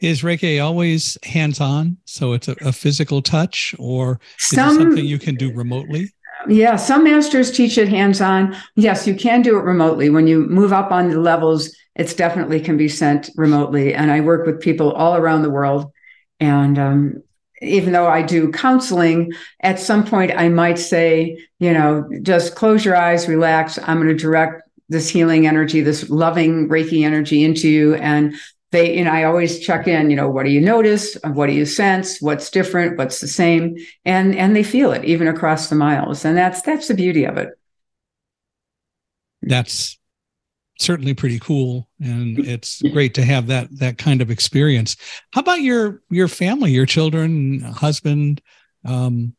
Is Reiki always hands on? So it's a, a, physical touch, or is Some, it something you can do remotely? Yeah, some masters teach it hands on. Yes, you can do it remotely. When you move up on the levels, it's definitely can be sent remotely. And I work with people all around the world. And um, even though I do counseling, at some point I might say, you know, just close your eyes, relax. I'm going to direct this healing energy, this loving Reiki energy into you. And they, you know, I always check in, you know, what do you notice? What do you sense? What's different? What's the same? And and they feel it even across the miles. And that's that's the beauty of it. That's certainly pretty cool and it's great to have that that kind of experience. How about your your family your children husband? Um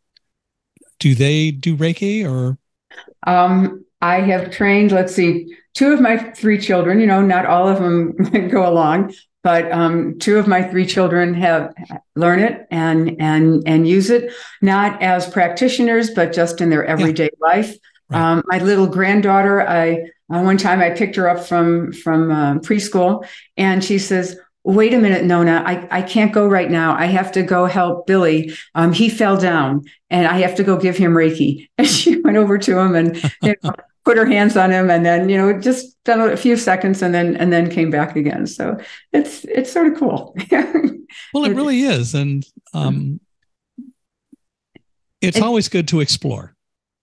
do they do reiki or? Um i have trained let's see two of my three children you know not all of them go along but um, two of my three children have learned it and and and use it not as practitioners but just in their everyday yeah. life. Right. um, my little granddaughter i uh, one time I picked her up from from uh, preschool, and she says, "Wait a minute, Nona, I, I can't go right now. I have to go help Billy. Um, he fell down, and I have to go give him Reiki." And she went over to him and you know, put her hands on him, and then you know just done a few seconds, and then and then came back again. So it's it's sort of cool. well, it really is, and um, it's it, always good to explore.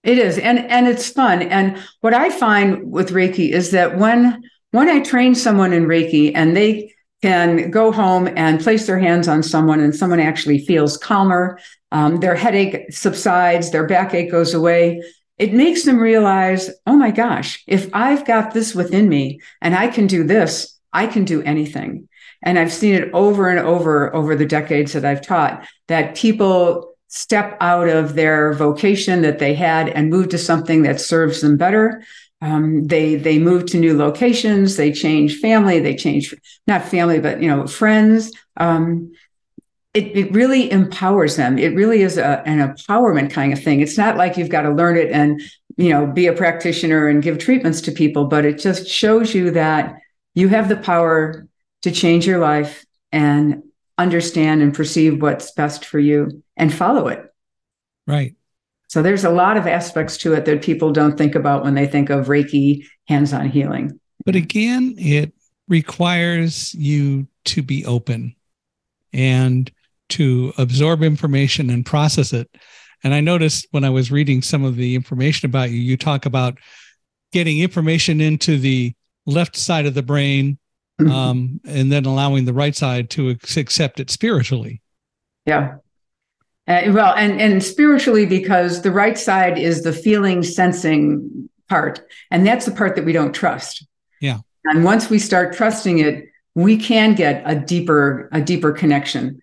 It is, and and it's fun. And what I find with Reiki is that when when I train someone in Reiki and they can go home and place their hands on someone, and someone actually feels calmer, um, their headache subsides, their backache goes away. It makes them realize, oh my gosh, if I've got this within me and I can do this, I can do anything. And I've seen it over and over over the decades that I've taught that people step out of their vocation that they had and move to something that serves them better. Um, they they move to new locations. They change family. They change not family, but you know friends. Um, it, it really empowers them. It really is a, an empowerment kind of thing. It's not like you've got to learn it and you know be a practitioner and give treatments to people, but it just shows you that you have the power to change your life and understand and perceive what's best for you and follow it. Right. So there's a lot of aspects to it that people don't think about when they think of Reiki hands on healing. But again, it requires you to be open and to absorb information and process it. And I noticed when I was reading some of the information about you, you talk about getting information into the left side of the brain. um, and then allowing the right side to accept it spiritually. Yeah. Uh, well, and and spiritually because the right side is the feeling, sensing part, and that's the part that we don't trust. Yeah. And once we start trusting it, we can get a deeper a deeper connection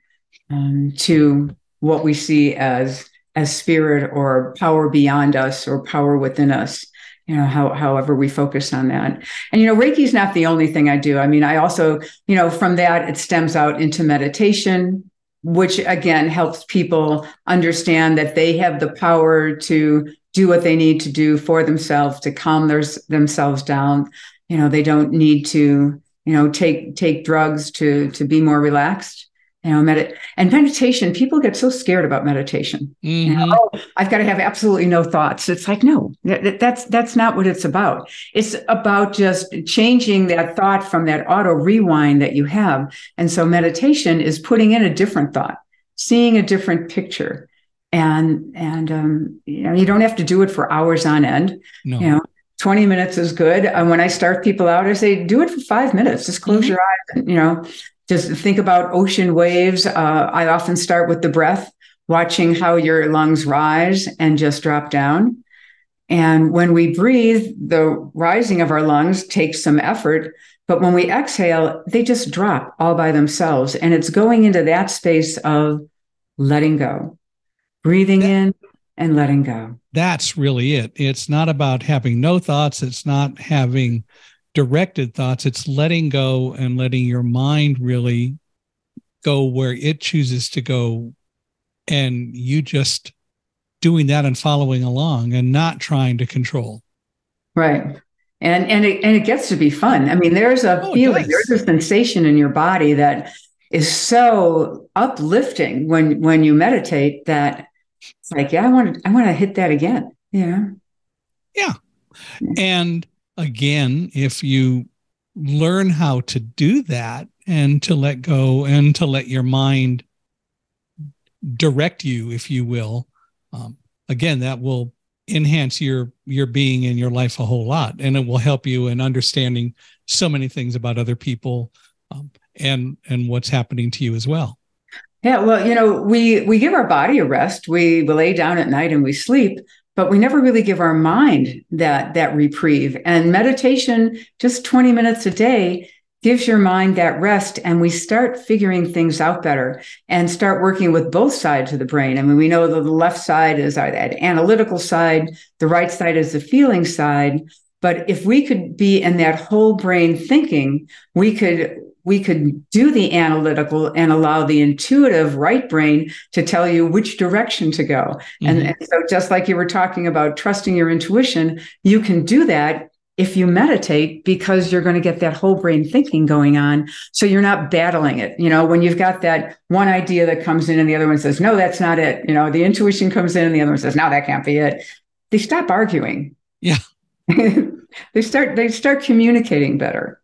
um, to what we see as as spirit or power beyond us or power within us you know how, however we focus on that. And you know reiki is not the only thing i do. I mean i also you know from that it stems out into meditation which again helps people understand that they have the power to do what they need to do for themselves to calm their, themselves down. You know they don't need to you know take take drugs to to be more relaxed you know medit and meditation people get so scared about meditation mm-hmm. you know, mm-hmm. oh, i've got to have absolutely no thoughts it's like no that, that's that's not what it's about it's about just changing that thought from that auto rewind that you have and so meditation is putting in a different thought seeing a different picture and and um, you know you don't have to do it for hours on end no. you know 20 minutes is good and when i start people out i say do it for five minutes just close mm-hmm. your eyes and you know just think about ocean waves. Uh, I often start with the breath, watching how your lungs rise and just drop down. And when we breathe, the rising of our lungs takes some effort. But when we exhale, they just drop all by themselves. And it's going into that space of letting go, breathing in and letting go. That's really it. It's not about having no thoughts. It's not having directed thoughts. It's letting go and letting your mind really go where it chooses to go. And you just doing that and following along and not trying to control. Right. And and it and it gets to be fun. I mean, there's a oh, feeling, there's a sensation in your body that is so uplifting when when you meditate that it's like, yeah, I want to I want to hit that again. Yeah. Yeah. And again, if you learn how to do that and to let go and to let your mind direct you, if you will, um, again, that will enhance your your being in your life a whole lot, and it will help you in understanding so many things about other people um, and and what's happening to you as well. Yeah, well, you know, we we give our body a rest. We, we lay down at night and we sleep, but we never really give our mind that that reprieve. And meditation just 20 minutes a day gives your mind that rest and we start figuring things out better and start working with both sides of the brain. I mean we know that the left side is our that analytical side the right side is the feeling side but if we could be in that whole brain thinking we could we could do the analytical and allow the intuitive right brain to tell you which direction to go. Mm-hmm. And, and so, just like you were talking about trusting your intuition, you can do that if you meditate because you're going to get that whole brain thinking going on. So you're not battling it. You know when you've got that one idea that comes in and the other one says no that's not it. You know the intuition comes in and the other one says no that can't be it. They stop arguing. Yeah. They start they start communicating better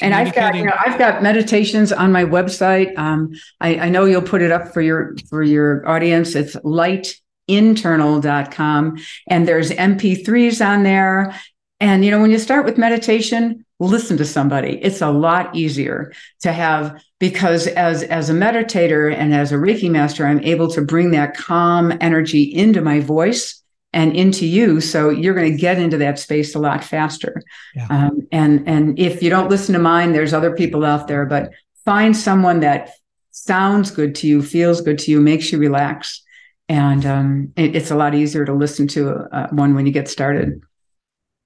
and I've got, you know, I've got meditations on my website. Um, I, I, know you'll put it up for your for your audience. It's lightinternal.com. And there's MP3s on there. And you know, when you start with meditation, listen to somebody. It's a lot easier to have because as as a meditator and as a Reiki master, I'm able to bring that calm energy into my voice and into you. So you're going to get into that space a lot faster. Yeah. um, and and if you don't listen to mine there's other people out there but find someone that sounds good to you feels good to you makes you relax. And um, it, it's a lot easier to listen to uh, one when you get started.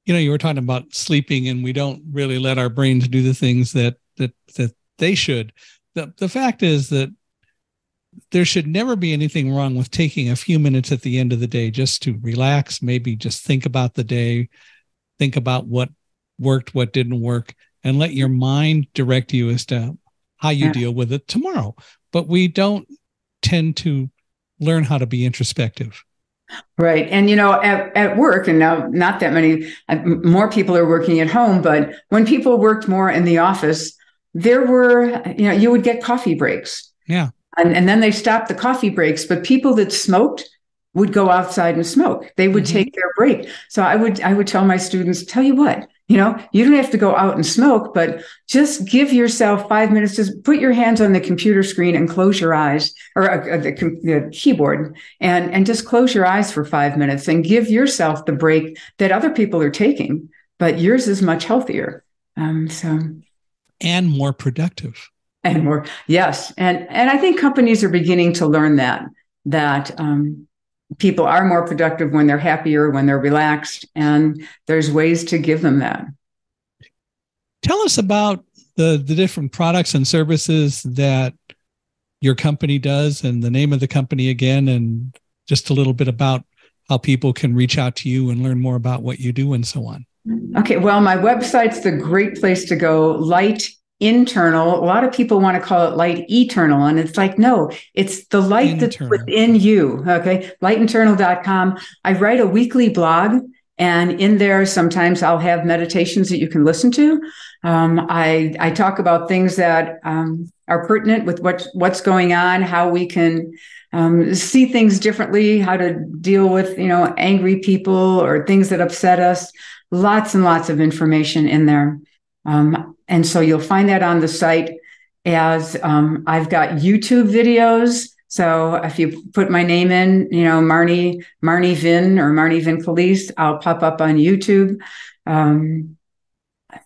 You know you were talking about sleeping and we don't really let our brains do the things that that that they should. The, the fact is that there should never be anything wrong with taking a few minutes at the end of the day just to relax, maybe just think about the day, think about what worked, what didn't work, and let your mind direct you as to how you deal with it tomorrow. But we don't tend to learn how to be introspective. Right. And, you know, at, at work, and now not that many, uh, more people are working at home, but when people worked more in the office, there were, you know, you would get coffee breaks. Yeah. And, and then they stopped the coffee breaks, but people that smoked would go outside and smoke. They would mm-hmm. take their break. So I would I would tell my students, tell you what, You know, you don't have to go out and smoke, but just give yourself five minutes. Just put your hands on the computer screen and close your eyes, or uh, the, the keyboard, and and just close your eyes for five minutes and give yourself the break that other people are taking, but yours is much healthier. Um, so, and more productive. And more, yes, and and I think companies are beginning to learn that that um, people are more productive when they're happier, when they're relaxed, and there's ways to give them that. Tell us about the the different products and services that your company does and the name of the company again and just a little bit about how people can reach out to you and learn more about what you do and so on. Okay, well, my website's the great place to go. Light internal. A lot of people want to call it light eternal. And it's like, no, it's the light internal. that's within you. Okay. Lightinternal.com. I write a weekly blog. And in there, sometimes I'll have meditations that you can listen to. Um, I, I talk about things that um, are pertinent with what, what's going on, how we can um, see things differently, how to deal with, you know, angry people or things that upset us. Lots and lots of information in there. Um, and so you'll find that on the site as um, I've got YouTube videos. So if you put my name in, you know, Marnie, Marnie Vin or Marnie Vincolisi, I'll pop up on YouTube. Um,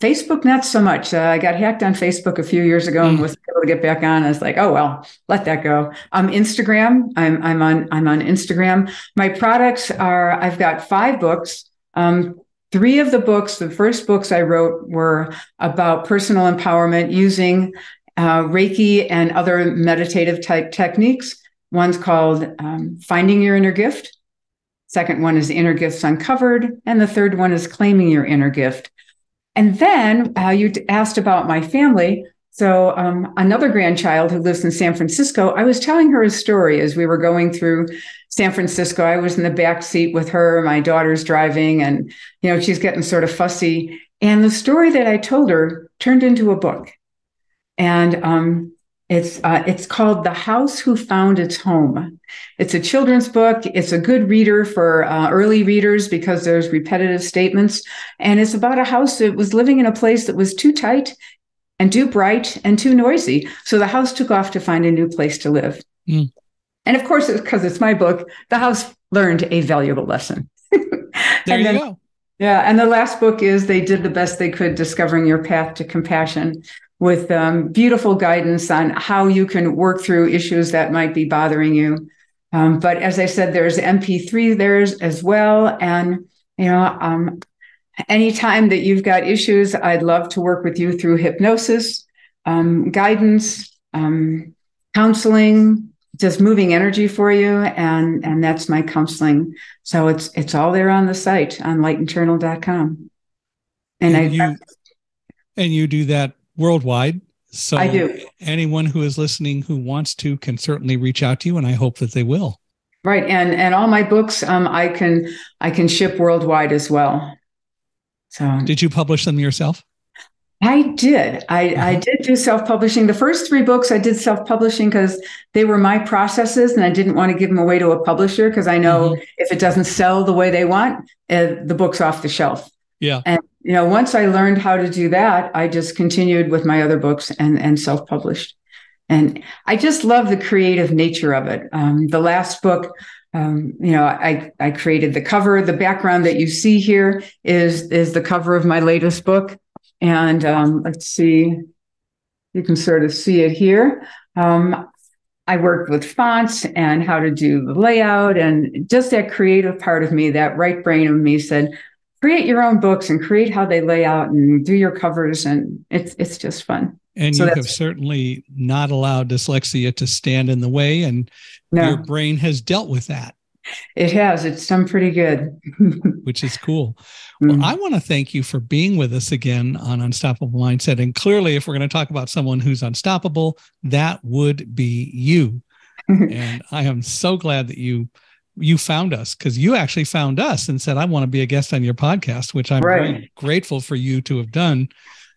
Facebook, not so much. Uh, I got hacked on Facebook a few years ago and hmm. was able to get back on. I was like, oh well, let that go. Um, Instagram, I'm I'm on I'm on Instagram. My products are I've got five books. Um, Three of the books, the first books I wrote were about personal empowerment using uh, Reiki and other meditative type techniques. One's called um, Finding Your Inner Gift. Second one is Inner Gifts Uncovered. And the third one is Claiming Your Inner Gift. And then uh, you asked about my family. So, um, another grandchild who lives in San Francisco, I was telling her a story as we were going through San Francisco. I was in the back seat with her. My daughter's driving, and you know she's getting sort of fussy. And the story that I told her turned into a book, and um, it's uh, it's called "The House Who Found Its Home." It's a children's book. It's a good reader for uh, early readers because there's repetitive statements, and it's about a house that was living in a place that was too tight and too bright and too noisy. So the house took off to find a new place to live. Mm. And of course, because it's my book, the house learned a valuable lesson. there you then, go. Yeah. And the last book is They Did the Best They Could Discovering Your Path to Compassion with um, beautiful guidance on how you can work through issues that might be bothering you. Um, but as I said, there's MP3 there as well. And, you know, um, anytime that you've got issues, I'd love to work with you through hypnosis, um, guidance, um, counseling, just moving energy for you, and and that's my counseling. So it's it's all there on the site on lightinternal.com. And, and I you, and you do that worldwide. So I do. Anyone who is listening who wants to can certainly reach out to you, and I hope that they will. Right, and and all my books, um, I can I can ship worldwide as well. So did you publish them yourself? I did. I, mm-hmm. I did do self publishing. The first three books I did self publishing because they were my processes and I didn't want to give them away to a publisher because I know mm-hmm. if it doesn't sell the way they want, uh, the book's off the shelf. Yeah. And, you know, once I learned how to do that, I just continued with my other books and, and self published. And I just love the creative nature of it. Um, the last book, um, you know, I I created the cover. The background that you see here is is the cover of my latest book, and um, let's see, you can sort of see it here. Um, I worked with fonts and how to do the layout, and just that creative part of me, that right brain of me, said, create your own books and create how they lay out and do your covers, and it's it's just fun. And so you have certainly not allowed dyslexia to stand in the way, and no. your brain has dealt with that. It has. It's done pretty good. Which is cool. Well, mm. I want to thank you for being with us again on Unstoppable Mindset. And clearly, if we're going to talk about someone who's unstoppable, that would be you. and I am so glad that you you found us because you actually found us and said, I want to be a guest on your podcast, which I'm right. very grateful for you to have done.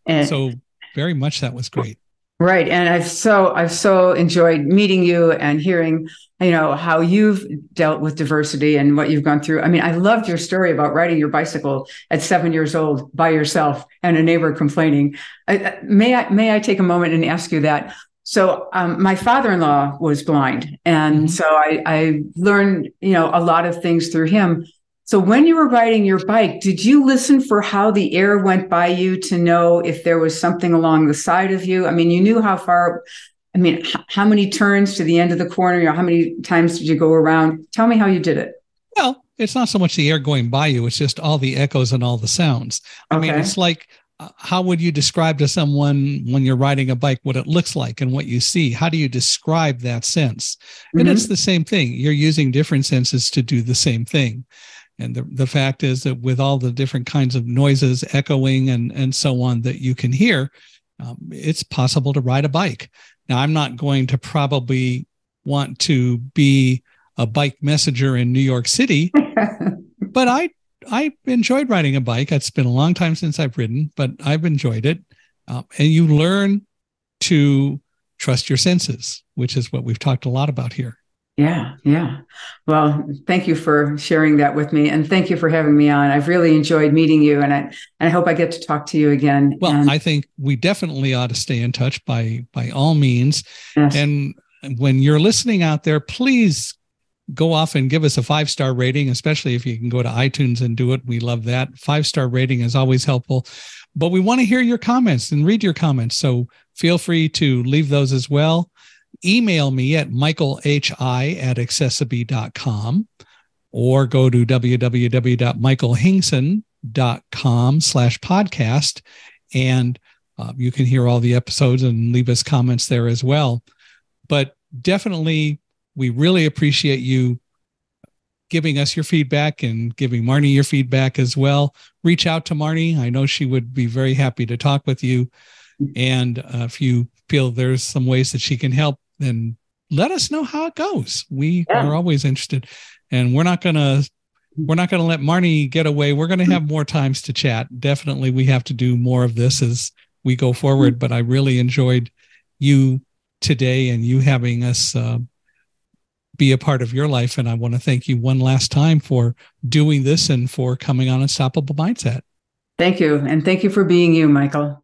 And so very much that was great. Right. And I've so I've so enjoyed meeting you and hearing, you know, how you've dealt with diversity and what you've gone through. I mean, I loved your story about riding your bicycle at seven years old by yourself and a neighbor complaining. I, may I may I take a moment and ask you that? So um, my father-in-law was blind, and mm-hmm. so I, I learned, you know, a lot of things through him. So when you were riding your bike, did you listen for how the air went by you to know if there was something along the side of you? I mean, you knew how far. I mean, how many turns to the end of the corner? You know, how many times did you go around? Tell me how you did it. Well, it's not so much the air going by you; it's just all the echoes and all the sounds. I okay. mean, it's like uh, how would you describe to someone when you're riding a bike what it looks like and what you see? How do you describe that sense? Mm-hmm. And it's the same thing. You're using different senses to do the same thing. And the, the fact is that with all the different kinds of noises, echoing, and, and so on that you can hear, um, it's possible to ride a bike. Now, I'm not going to probably want to be a bike messenger in New York City, but I I enjoyed riding a bike. It's been a long time since I've ridden, but I've enjoyed it. Um, and you learn to trust your senses, which is what we've talked a lot about here. Yeah, yeah. Well, thank you for sharing that with me, and thank you for having me on. I've really enjoyed meeting you, and I and I hope I get to talk to you again. Well, and- I think we definitely ought to stay in touch by by all means. Yes. And when you're listening out there, please go off and give us a five star rating, especially if you can go to iTunes and do it. We love that. Five star rating is always helpful. But we want to hear your comments and read your comments. So feel free to leave those as well. Email me at michaelhi at accessibe.com or go to www.michaelhingson.com slash podcast and uh, you can hear all the episodes and leave us comments there as well. But definitely we really appreciate you giving us your feedback and giving Marnie your feedback as well. Reach out to Marnie. I know she would be very happy to talk with you. And uh, if you feel there's some ways that she can help, then let us know how it goes. We yeah. are always interested. And we're not going to we're not going to let Marnie get away. We're going to have more times to chat. Definitely we have to do more of this as we go forward, but I really enjoyed you today and you having us uh, be a part of your life. And I want to thank you one last time for doing this and for coming on Unstoppable Mindset. Thank you. And thank you for being you, Michael.